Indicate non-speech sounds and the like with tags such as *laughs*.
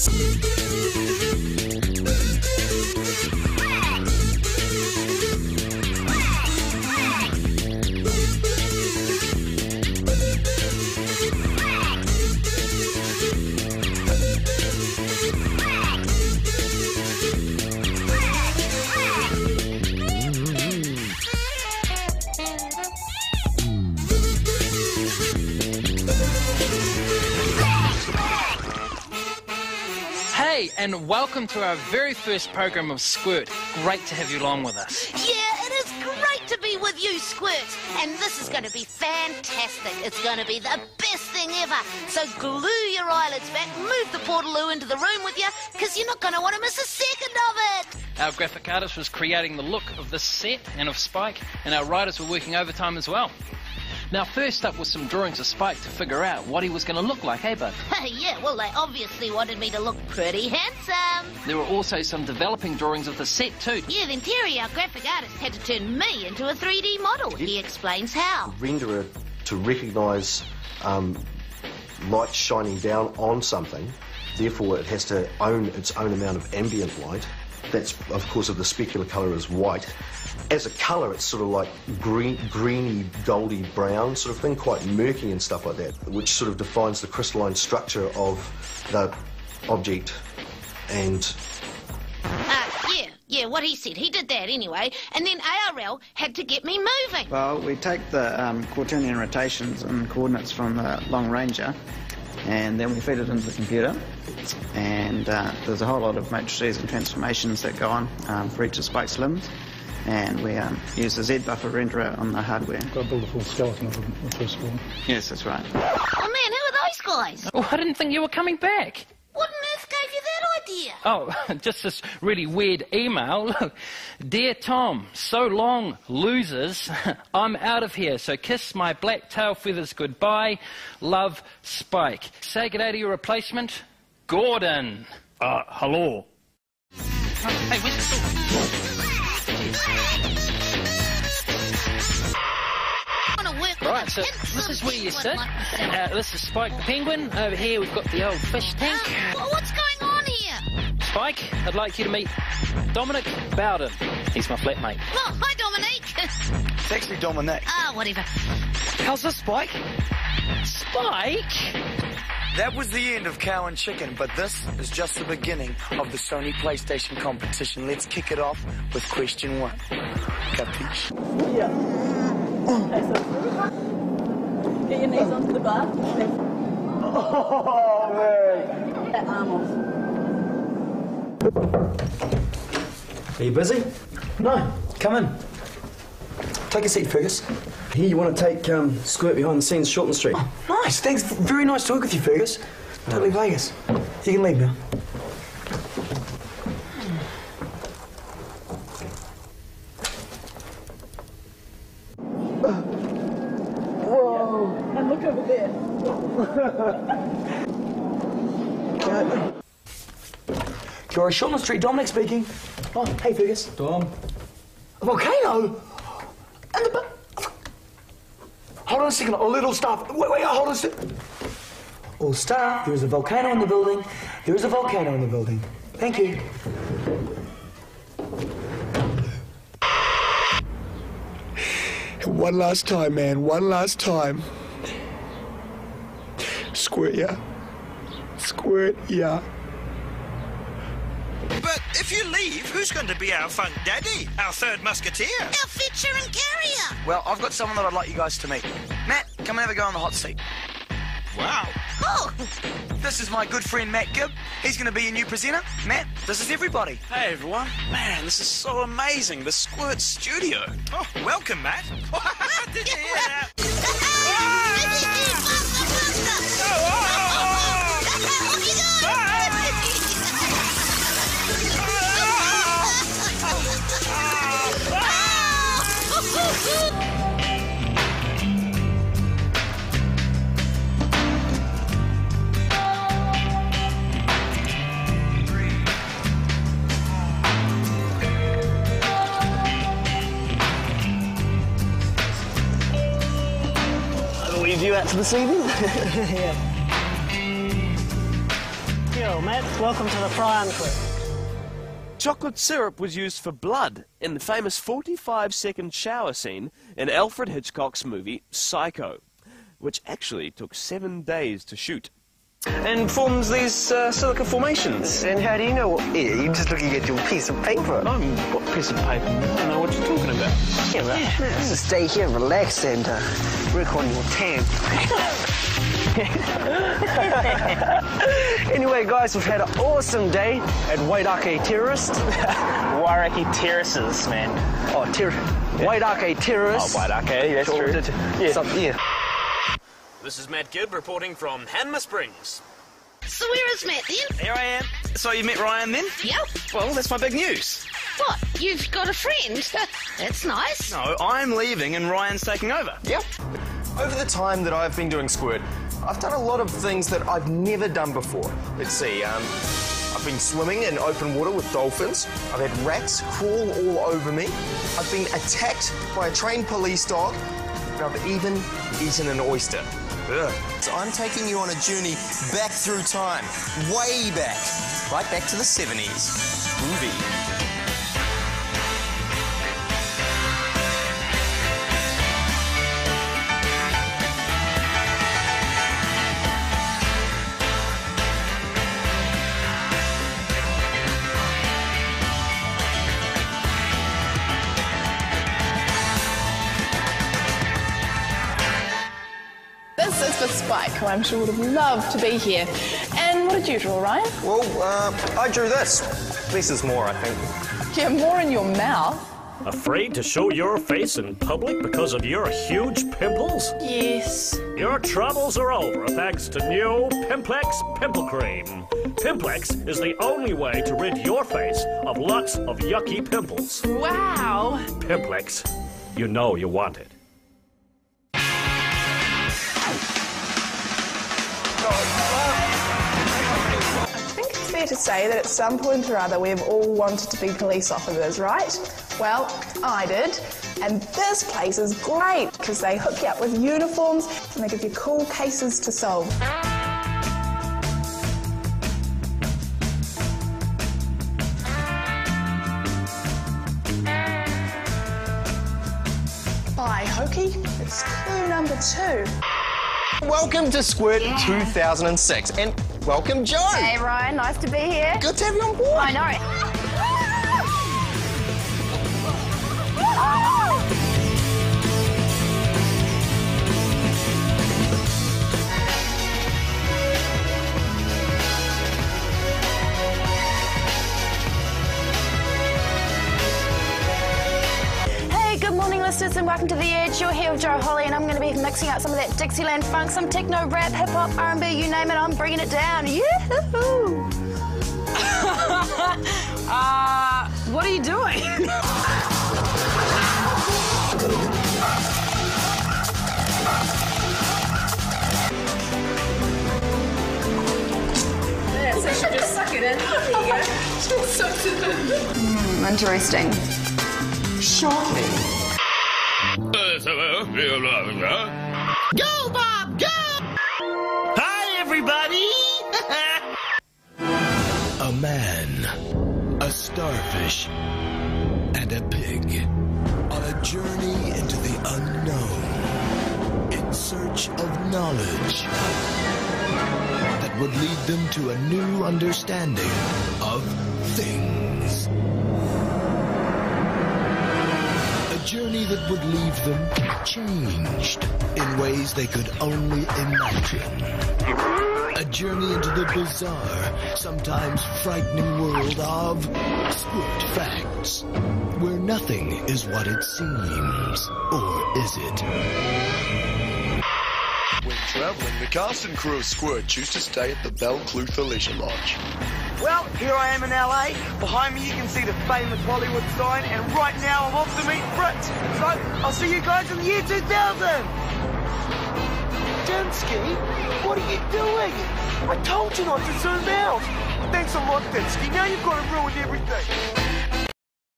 Hey, and welcome to our very first program of Squirt. Great to have you along with us. Yeah, it is great to be with you, Squirt. And this is going to be fantastic. It's going to be the best thing ever. So glue your eyelids back, move the Portaloo into the room with you, because you're not going to want to miss a second of it. Our graphic artist was creating the look of this set and of Spike, and our writers were working overtime as well. Now, first up was some drawings of Spike to figure out what he was going to look like, eh, bud? *laughs* yeah, well, they obviously wanted me to look pretty handsome. There were also some developing drawings of the set, too. Yeah, then Terry, our graphic artist, had to turn me into a 3D model. He explains how. Render it to recognise um, light shining down on something. Therefore, it has to own its own amount of ambient light. That's, of course, of the specular colour is white. As a colour, it's sort of like green, greeny, goldy brown sort of thing, quite murky and stuff like that, which sort of defines the crystalline structure of the object. And Uh, yeah, yeah, what he said. He did that anyway. And then ARL had to get me moving. Well, we take the um, quaternion rotations and coordinates from the long ranger, and then we feed it into the computer. And uh, there's a whole lot of matrices and transformations that go on um, for each of Spike's limbs. And we um, use the Z buffer renderer on the hardware. Got to build a full skeleton of the, the first one. Yes, that's right. Oh man, who are those guys? Oh, I didn't think you were coming back. What on earth gave you that idea? Oh, *laughs* just this really weird email. *laughs* Look, Dear Tom, so long, losers. *laughs* I'm out of here, so kiss my black tail feathers goodbye. Love, Spike. Say good day to your replacement, Gordon. Uh, hello. Hey, where's the store? Right, with so this is where you sit. Uh, this is Spike the Penguin. Over here we've got the old fish tank. Uh, what's going on here? Spike, I'd like you to meet Dominic Bowden. He's my flatmate. Oh, hi, Dominic. It's actually Dominic. Ah, whatever. How's this, Spike? Spike? That was the end of Cow and Chicken, but this is just the beginning of the Sony PlayStation competition. Let's kick it off with question one. Capiche? Yeah. Get your knees onto the bar. *laughs* Oh, man. That arm off. Are you busy? No. Come in. Take a seat, Fergus. Here, you want to take um, Squirt behind the scenes, Shortland Street? nice. Thanks. Very nice to work with you, Fergus. Don't leave Vegas. You can leave now. Whoa. And look over there. *laughs* Glory Shortland Street, Dominic speaking. Oh, hey, Fergus. Dom. A volcano? And the... Hold on a second. A little stuff. Wait, wait, hold on a second. All staff, there is a volcano in the building. There is a volcano in the building. Thank you. One last time, man. One last time. Squirt, yeah. Squirt, yeah. But if you leave, who's going to be our funk daddy? Our third musketeer? Our fetcher and carrier. Well, I've got someone that I'd like you guys to meet. Matt, come and have a go on the hot seat. Wow. Oh, This is my good friend Matt Gibb. He's going to be your new presenter. Matt, this is everybody. Hey everyone. Man, this is so amazing. The Squirt Studio. Oh, welcome, Matt. *laughs* Did you hear that? Will you view out to this evening? yeah. Kia, Matt. Welcome to the Fry Clip. Chocolate syrup was used for blood in the famous 45 second shower scene in Alfred Hitchcock's movie Psycho, which actually took seven days to shoot. And forms these uh, silica formations. And how do you know? Yeah, you're just looking at your piece of paper. No, what piece of paper? I don't know what you're talking about. Yeah, right. Yeah. Just stay here, relax, and uh, work on your tan. *laughs* anyway, guys, we've had an awesome day at Wairakei Terrace. *laughs* Wairakei Terraces, man. Oh, ter- Wairakei Terrace. Oh, Wairakei, that's true. Yeah. Yeah. This is Matt Gibb reporting from Hanmer Springs. So where is Matt then? Here I am. So you met Ryan then? Yep. Well, that's my big news. What? You've got a friend? *laughs* That's nice. No, I'm leaving and Ryan's taking over. Yep. Over the time that I've been doing Squirt, I've done a lot of things that I've never done before. Let's see, um, I've been swimming in open water with dolphins. I've had rats crawl all over me. I've been attacked by a trained police dog. And I've even eaten an oyster. So I'm taking you on a journey back through time, way back, right back to the 70s. Movie. Who I'm sure would have loved to be here. And what did you draw, Ryan? Well, uh, I drew this. This is more, I think. Yeah, more in your mouth. Afraid to show your face in public because of your huge pimples? Yes. Your troubles are over thanks to new Pimplex Pimple Cream. Pimplex is the only way to rid your face of lots of yucky pimples. Wow. Pimplex, you know you want it. Fair to say that at some point or other we've all wanted to be police officers, right? Well, I did. And this place is great because they hook you up with uniforms and they give you cool cases to solve. By Hokey, it's clue number two. Welcome to Squirt 2006, and welcome, Joe. Hey, Ryan, nice to be here. Good to have you on board. I know. Hey, *laughs* ah! Listeners, and welcome to The Edge. You're here with Joe Holly, and I'm going to be mixing up some of that Dixieland funk, some techno, rap, hip hop, R&B, you name it. I'm bringing it down. Yoo-hoo! *laughs* uh, what are you doing? Yeah, so should just suck it in. There you go. Sucks *laughs* it in. Hmm, interesting. Shocking. Go, Bob, go! Hi, everybody! *laughs* A man, a starfish, and a pig on a journey into the unknown in search of knowledge that would lead them to a new understanding of things. A journey that would leave them changed in ways they could only imagine. A journey into the bizarre, sometimes frightening world of Squirt Facts, where nothing is what it seems. Or is it? When traveling, the and crew of Squirt choose to stay at the Balclutha Leisure Lodge. Well, here I am in LA. Behind me you can see the famous Hollywood sign, and right now I'm off to meet Fritz. So, I'll see you guys in the year 2000! Dinsky, what are you doing? I told you not to zoom out! Thanks a lot, Dinsky. Now you've got to ruin everything.